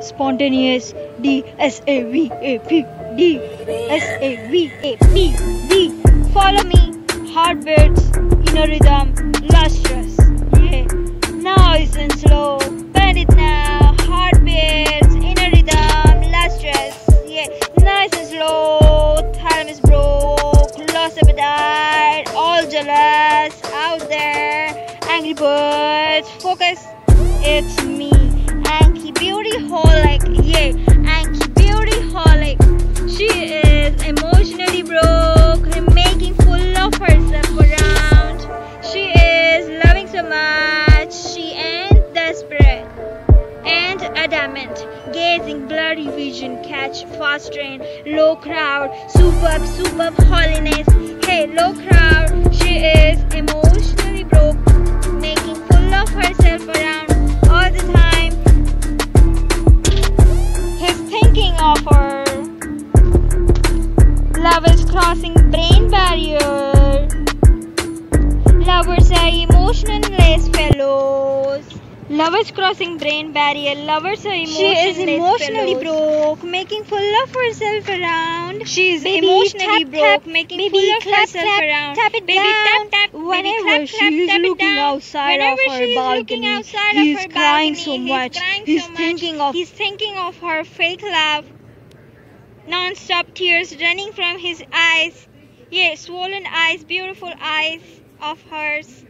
spontaneous D S A V A P D S A V A P D. Follow me. Heartbeats in a rhythm. Lustrous yeah. Nice and slow. Bend it now. Heartbeats in a rhythm. Lustrous yeah. Nice and slow. Thalamus broke. Lost appetite. All jealous. Out there. Angry birds. Focus. It's me Anki Beauty Holic. Yeah, Anki Beauty Holic. She is emotionally broke, making full of herself around. She is loving so much. She ain't desperate and adamant, gazing blurry vision, catch fast train, low crowd, superb, superb holiness. Hey, low Love is crossing brain barrier. Lovers are emotionless fellows. Lovers crossing brain barrier. Lovers are emotionless She is emotionally broke, making full of herself around. She is Baby, emotionally tap, broke, tap, making baby, full of clap, herself clap, around. Tap it Baby, down. tap, tap, baby, clap, she clap, is looking down. outside Whenever of her balcony, he is crying so much. crying He's so much. thinking of He's thinking of her fake love. Non-stop tears running from his eyes. Yes, swollen eyes, beautiful eyes of hers.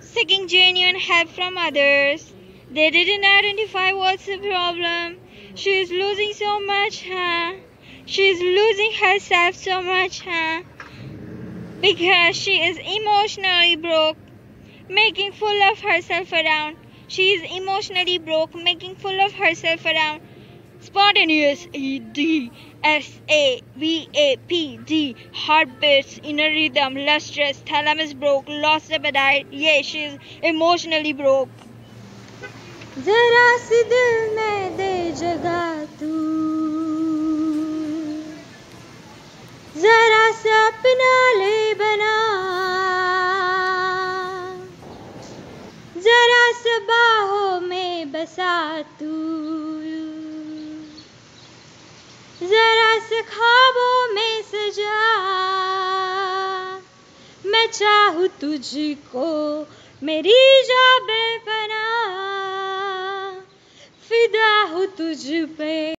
Seeking genuine help from others. They didn't identify what's the problem. She is losing so much, huh? She is losing herself so much, huh? Because she is emotionally broke, making full of herself around. She is emotionally broke, making full of herself around. Spontaneous E D S A V A P D heartbeats in a rhythm, lustrous, thalamus broke, lost appetite. Yeah, she is emotionally broke. जरा सी दिल में दे जगा तू जरा सा अपना ले बना जरा सा बाहों में बसा तू जरा से ख्वाबों में सजा मैं चाहूँ तुझको मेरी जा